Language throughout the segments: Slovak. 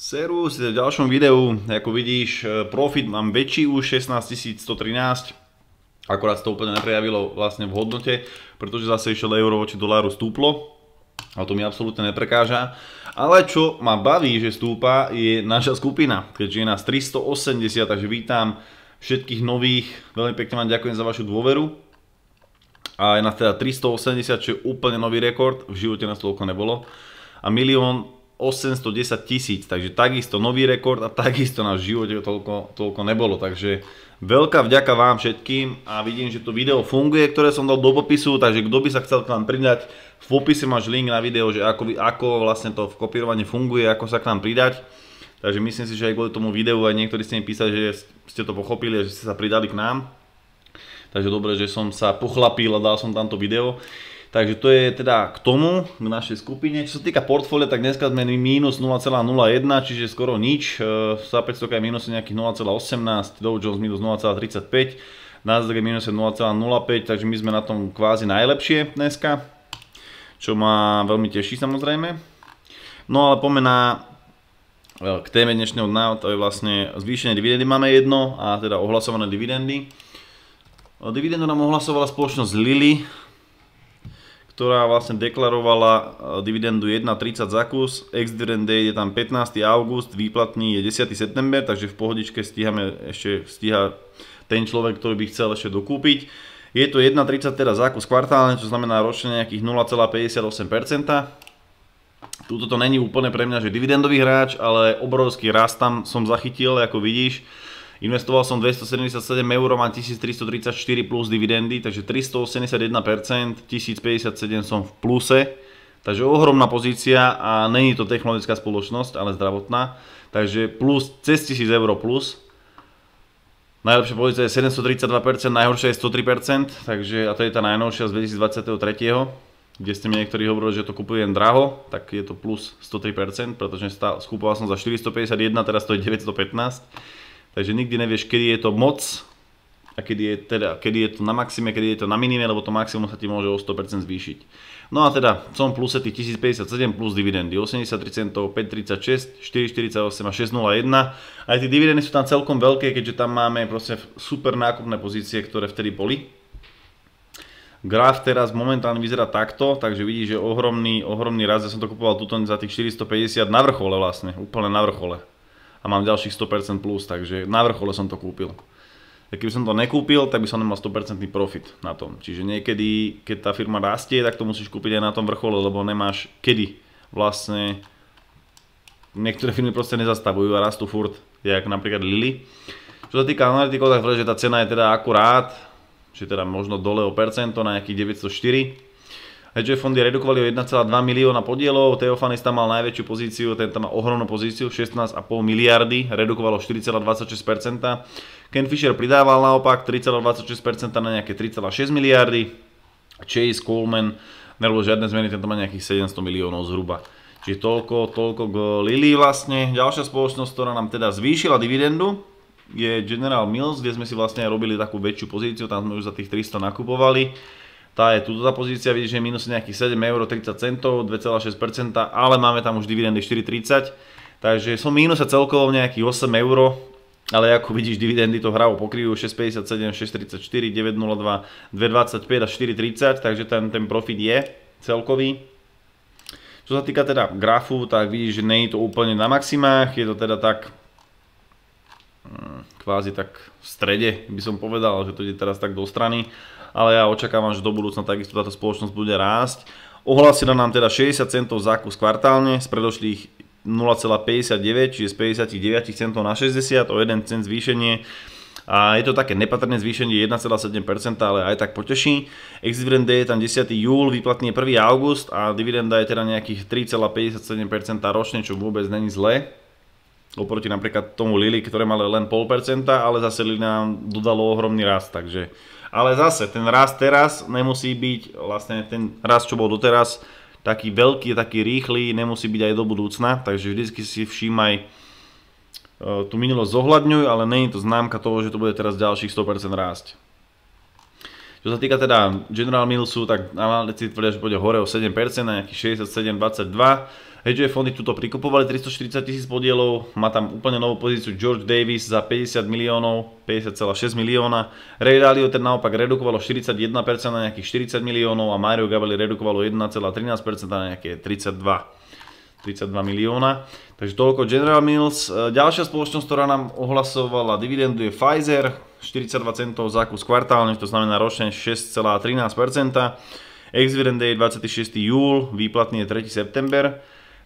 Servus, v ďalšom videu, ako vidíš, e, profit mám väčší už 16 113, akorát to úplne neprejavilo vlastne v hodnote, pretože zase ešte euro voči doláru stúplo, a to mi absolútne neprekáža. Ale čo ma baví, že stúpa, je naša skupina, keďže je nás 380, takže vítam všetkých nových, veľmi pekne vám ďakujem za vašu dôveru. A je nás teda 380, čo je úplne nový rekord, v živote nás toľko nebolo. A milión 810 tisíc, takže takisto nový rekord a takisto na živote toľko, toľko nebolo, takže veľká vďaka vám všetkým a vidím, že to video funguje, ktoré som dal do popisu, takže kto by sa chcel k nám pridať, v popise máš link na video, že ako, ako vlastne to v kopírovaní funguje, ako sa k nám pridať. Takže myslím si, že aj kvôli tomu videu aj niektorí ste mi písali, že ste to pochopili a že ste sa pridali k nám. Takže dobre, že som sa pochlapil a dal som tamto video. Takže to je teda k tomu, k našej skupine. Čo sa týka portfólia, tak dneska sme minus 0,01, čiže skoro nič. Sa 500 je minus nejakých 0,18, Dow Jones minus 0,35, Nasdaq je minus 0,05, takže my sme na tom kvázi najlepšie dneska. Čo ma veľmi teší samozrejme. No ale poďme na k téme dnešného dňa, to je vlastne zvýšenie dividendy máme jedno a teda ohlasované dividendy. Dividendu nám ohlasovala spoločnosť Lily, ktorá vlastne deklarovala e, dividendu 1,30 za kus, ex-dividend je tam 15. august, výplatný je 10. september, takže v pohodičke stíhame, ešte stíha ten človek, ktorý by chcel ešte dokúpiť. Je to 1,30 teda za kus kvartálne, čo znamená ročne nejakých 0,58%. Tuto to není úplne pre mňa, že dividendový hráč, ale obrovský rast tam som zachytil, ako vidíš. Investoval som 277 eur, mám 1334 plus dividendy, takže 381%, 1057 som v pluse. Takže ohromná pozícia a není to technologická spoločnosť, ale zdravotná. Takže plus, cez 1000 eur plus. Najlepšia pozícia je 732%, najhoršia je 103%, takže a to je tá najnovšia z 2023 kde ste mi niektorí hovorili, že to kupujem draho, tak je to plus 103%, pretože skupoval som za 451, teraz to je 915. Takže nikdy nevieš, kedy je to moc a kedy je, teda, kedy je to na maxime, kedy je to na minime, lebo to maximum sa ti môže o 100% zvýšiť. No a teda som pluse tých 1057 plus dividendy 83 centov, 536, 448 a 601. Aj tie dividendy sú tam celkom veľké, keďže tam máme proste super nákupné pozície, ktoré vtedy boli. Graf teraz momentálne vyzerá takto, takže vidíš, že ohromný, ohromný raz, ja som to kupoval tuto za tých 450 na vrchole vlastne, úplne na vrchole a mám ďalších 100% plus, takže na vrchole som to kúpil. A keby som to nekúpil, tak by som nemal 100% profit na tom. Čiže niekedy, keď tá firma rastie, tak to musíš kúpiť aj na tom vrchole, lebo nemáš kedy vlastne niektoré firmy proste nezastavujú a rastú furt, jak napríklad Lily. Čo sa týka analytikov, tak že tá cena je teda akurát, že teda možno dole o percento na nejakých 904 Hedge fondy redukovali o 1,2 milióna podielov, Teofanis tam mal najväčšiu pozíciu, ten tam má ohromnú pozíciu, 16,5 miliardy, redukovalo 4,26%. Ken Fisher pridával naopak 3,26% na nejaké 3,6 miliardy. Chase Coleman nerobил žiadne zmeny, tento má nejakých 700 miliónov zhruba. Čiže toľko, toľko k Lily vlastne. Ďalšia spoločnosť, ktorá nám teda zvýšila dividendu, je General Mills, kde sme si vlastne robili takú väčšiu pozíciu, tam sme už za tých 300 nakupovali. Tá je tuto tá pozícia, vidíš, že je minus nejakých 7 eur 30 centov, 2,6%, ale máme tam už dividendy 4,30. Takže som minus celkovo nejakých 8 eur, ale ako vidíš, dividendy to hrajú pokryjú 6,57, 6,34, 9,02, 2,25 a 4,30, takže ten, ten profit je celkový. Čo sa týka teda grafu, tak vidíš, že je to úplne na maximách, je to teda tak hm, kvázi tak v strede, by som povedal, že to ide teraz tak do strany ale ja očakávam, že do budúcna takisto táto spoločnosť bude rásť. Ohlasila nám teda 60 centov za kus kvartálne z predošlých 0,59, čiže z 59 centov na 60, o 1 cent zvýšenie. A je to také nepatrné zvýšenie 1,7%, ale aj tak poteší. Ex-dividend je tam 10. júl, výplatný je 1. august a dividenda je teda nejakých 3,57% ročne, čo vôbec není zlé. Oproti napríklad tomu Lily, ktoré malo len 0,5%, ale zase Lily nám dodalo ohromný rast, takže ale zase, ten rast teraz nemusí byť, vlastne ten rast, čo bol doteraz, taký veľký, taký rýchly, nemusí byť aj do budúcna, takže vždycky si všímaj e, tú minulosť zohľadňuj, ale je to známka toho, že to bude teraz ďalších 100% rásť. Čo sa týka teda General Millsu, tak analytici tvrdia, že bude hore o 7% na nejakých 67,22. Hedge fondy tuto prikupovali 340 tisíc podielov, má tam úplne novú pozíciu George Davis za 50 miliónov, 50,6 milióna. Ray Dalio ten naopak redukovalo 41% na nejakých 40 miliónov a Mario Gabelli redukovalo 1,13% na nejaké 32 32 milióna. Takže toľko General Mills. E, ďalšia spoločnosť, ktorá nám ohlasovala dividendu je Pfizer, 42 centov za kus kvartálne, to znamená ročne 6,13%. Ex-dividend je 26. júl, výplatný je 3. september.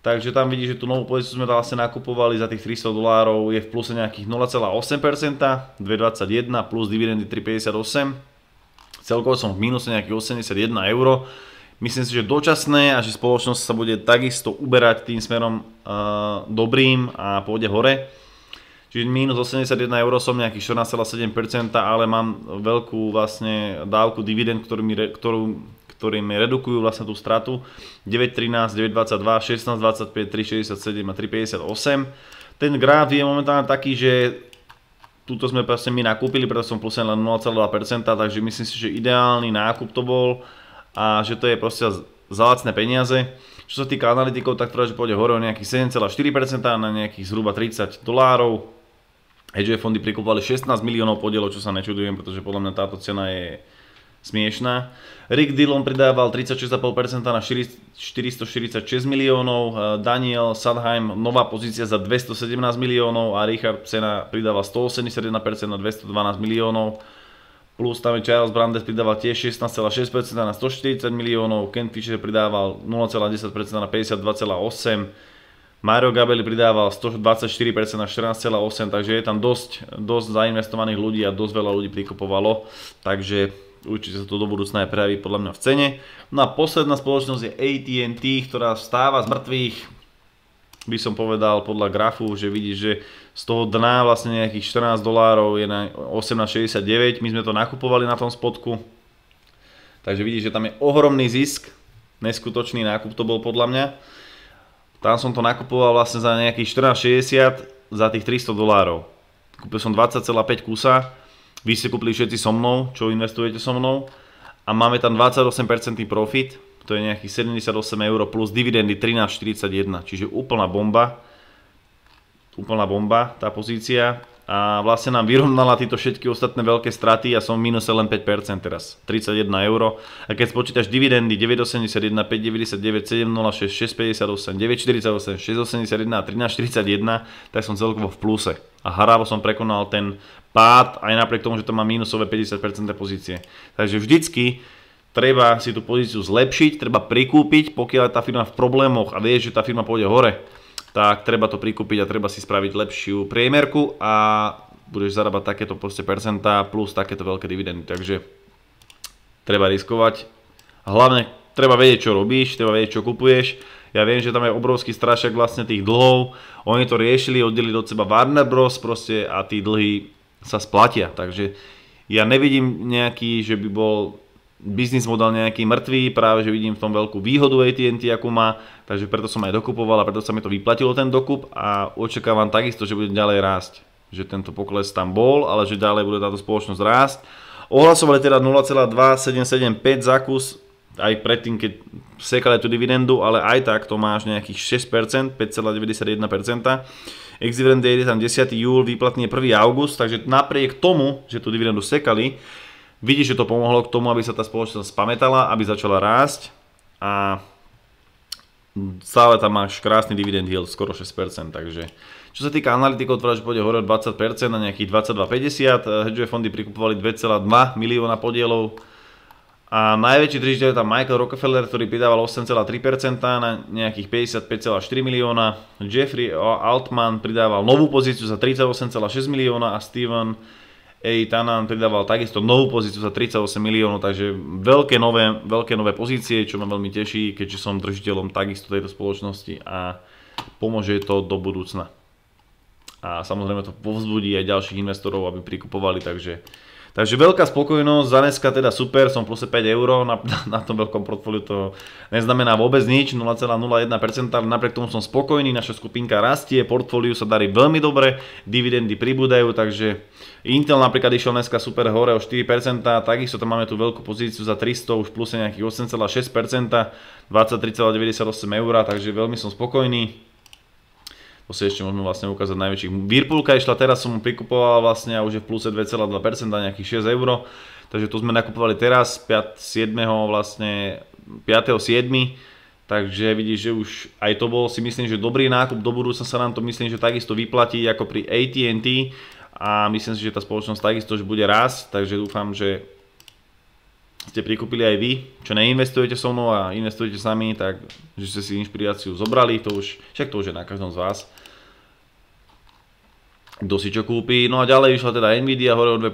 Takže tam vidíš, že tú novú pozíciu sme vlastne nakupovali za tých 300 dolárov, je v pluse nejakých 0,8%, 2,21 plus dividendy 3,58. Celkovo som v mínuse nejakých 81 eur. Myslím si, že dočasné a že spoločnosť sa bude takisto uberať tým smerom uh, dobrým a pôjde hore. Čiže minus 81 eur som nejakých 14,7%, ale mám veľkú vlastne dávku dividend, ktorú mi, ktorú, ktorý mi redukujú vlastne tú stratu 9.13, 9.22, 16.25, 3.67 a 3.58. Ten graf je momentálne taký, že túto sme vlastne my nakúpili, preto som plus len 0,2%, takže myslím si, že ideálny nákup to bol a že to je proste za peniaze. Čo sa týka analytikov, tak to že pôjde hore o nejakých 7,4% na nejakých zhruba 30 dolárov. Hedge fondy prikupovali 16 miliónov podielov, čo sa nečudujem, pretože podľa mňa táto cena je smiešná. Rick Dillon pridával 36,5% na 446 miliónov, eh, Daniel Sadheim nová pozícia za 217 miliónov a Richard Sena pridával 181% na 212 miliónov. Plus tam je Charles Brandes pridával tiež 16,6% na 140 miliónov, Ken Fisher pridával 0,10% na 52,8%, Mario Gabelli pridával 124% na 14,8%, takže je tam dosť, dosť zainvestovaných ľudí a dosť veľa ľudí prikupovalo, takže určite sa to do budúcna aj prejaví podľa mňa v cene. No a posledná spoločnosť je AT&T, ktorá vstáva z mŕtvych, by som povedal podľa grafu, že vidíš, že z toho dna vlastne nejakých 14 dolárov je na 18,69, my sme to nakupovali na tom spodku, takže vidíš, že tam je ohromný zisk, neskutočný nákup to bol podľa mňa. Tam som to nakupoval vlastne za nejakých 14,60 za tých 300 dolárov. Kúpil som 20,5 kusa, vy ste kúpili všetci so mnou, čo investujete so mnou. A máme tam 28% profit, to je nejakých 78 eur plus dividendy 13,41, čiže úplná bomba, úplná bomba tá pozícia. A vlastne nám vyrovnala tieto všetky ostatné veľké straty a som v minuse len 5% teraz, 31 eur. A keď spočítaš dividendy 9,81, 5,99, 7,06, 6,58, 9,48, 6,81 a 13,41, tak som celkovo v pluse. A harávo som prekonal ten pád aj napriek tomu, že to má minusové 50% pozície. Takže vždycky treba si tú pozíciu zlepšiť, treba prikúpiť, pokiaľ je tá firma v problémoch a vieš, že tá firma pôjde hore, tak treba to prikúpiť a treba si spraviť lepšiu priemerku a budeš zarábať takéto proste percentá plus takéto veľké dividendy. Takže treba riskovať. Hlavne treba vedieť, čo robíš, treba vedieť, čo kupuješ. Ja viem, že tam je obrovský strašak vlastne tých dlhov. Oni to riešili, oddelili od seba Warner Bros. proste a tí dlhy sa splatia. Takže ja nevidím nejaký, že by bol biznis model nejaký mŕtvý, práve že vidím v tom veľkú výhodu AT&T, akú má, takže preto som aj dokupoval a preto sa mi to vyplatilo ten dokup a očakávam takisto, že bude ďalej rásť. Že tento pokles tam bol, ale že ďalej bude táto spoločnosť rásť. Ohlasovali teda 0,2775 za kus, aj predtým, keď sekali tú dividendu, ale aj tak to máš nejakých 6%, 5,91%. Ex-dividend je tam 10. júl, výplatný je 1. august, takže napriek tomu, že tú dividendu sekali, Vidíš, že to pomohlo k tomu, aby sa tá spoločnosť spamätala, aby začala rásť a stále tam máš krásny dividend yield, skoro 6%, takže čo sa týka analytikov, tvrdá, že pôjde hore 20% na nejakých 22,50, hedge fondy prikupovali 2,2 milióna podielov a najväčší držiteľ je tam Michael Rockefeller, ktorý pridával 8,3% na nejakých 55,4 milióna, Jeffrey Altman pridával novú pozíciu za 38,6 milióna a Steven tá nám pridával takisto novú pozíciu za 38 miliónov, takže veľké nové, veľké nové pozície, čo ma veľmi teší, keďže som držiteľom takisto tejto spoločnosti a pomôže to do budúcna. A samozrejme to povzbudí aj ďalších investorov, aby prikupovali, takže Takže veľká spokojnosť, za dneska teda super, som plus 5 eur, na, na tom veľkom portfóliu to neznamená vôbec nič, 0,01%, ale napriek tomu som spokojný, naša skupinka rastie, portfóliu sa darí veľmi dobre, dividendy pribúdajú, takže Intel napríklad išiel dneska super hore o 4%, takisto tam máme tú veľkú pozíciu za 300, už plus nejakých 8,6%, 23,98 eur, takže veľmi som spokojný ešte môžeme vlastne ukázať najväčších. Virpulka išla teraz, som mu prikupoval vlastne a už je v pluse 2,2%, nejakých 6 eur. Takže tu sme nakupovali teraz, 5, 7. vlastne, 5.7. Takže vidíš, že už aj to bol si myslím, že dobrý nákup, do budúcna sa nám to myslím, že takisto vyplatí ako pri AT&T a myslím si, že tá spoločnosť takisto už bude raz, takže dúfam, že ste prikúpili aj vy, čo neinvestujete so mnou a investujete sami, tak že ste si inšpiráciu zobrali, to už, však to už je na každom z vás kto si čo kúpi. No a ďalej išla teda Nvidia hore o 2%,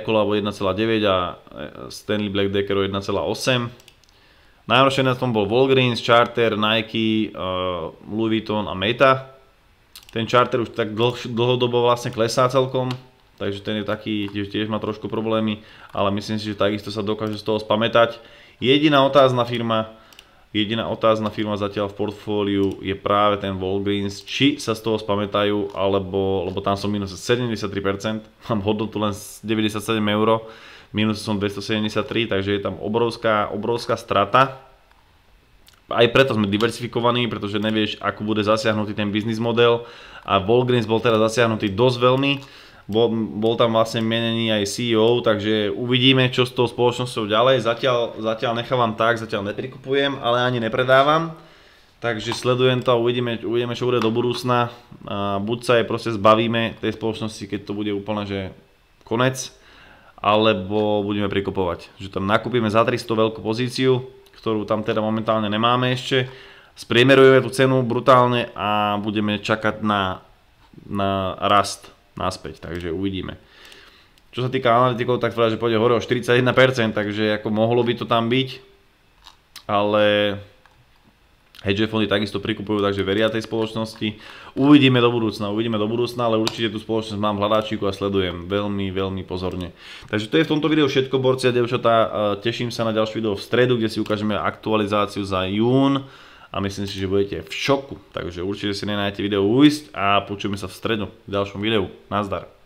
Ecolab o 1,9 a e, Stanley Black Decker o 1,8. Najhoršie na tom bol Walgreens, Charter, Nike, uh, Louis Vuitton a Meta. Ten Charter už tak dlh, dlhodobo vlastne klesá celkom, takže ten je taký, tiež, tiež má trošku problémy, ale myslím si, že takisto sa dokáže z toho spamätať. Jediná otázna firma, Jediná otázna firma zatiaľ v portfóliu je práve ten Walgreens, či sa z toho spamätajú, alebo, lebo tam som minus 73%, mám hodnotu len 97 eur, minus som 273, takže je tam obrovská, obrovská strata. Aj preto sme diversifikovaní, pretože nevieš, ako bude zasiahnutý ten biznis model a Walgreens bol teraz zasiahnutý dosť veľmi bol, bol tam vlastne menený aj CEO, takže uvidíme, čo s tou spoločnosťou ďalej. Zatiaľ, zatiaľ nechávam tak, zatiaľ neprikupujem, ale ani nepredávam. Takže sledujem to a uvidíme, uvidíme čo bude do budúcna. A buď sa jej proste zbavíme tej spoločnosti, keď to bude úplne že konec, alebo budeme prikupovať. Že tam nakúpime za 300 veľkú pozíciu, ktorú tam teda momentálne nemáme ešte. Spriemerujeme tú cenu brutálne a budeme čakať na, na rast naspäť, takže uvidíme. Čo sa týka analytikov, tak povedať, že pôjde hore o 41%, takže ako mohlo by to tam byť, ale hedge fondy takisto prikupujú, takže veria tej spoločnosti. Uvidíme do budúcna, uvidíme do budúcna, ale určite tú spoločnosť mám v hľadáčiku a sledujem veľmi, veľmi pozorne. Takže to je v tomto videu všetko, borci a devčatá. Teším sa na ďalší video v stredu, kde si ukážeme aktualizáciu za jún a myslím si, že budete v šoku. Takže určite si nenajte video uísť a počujeme sa v stredu v ďalšom videu. Nazdar.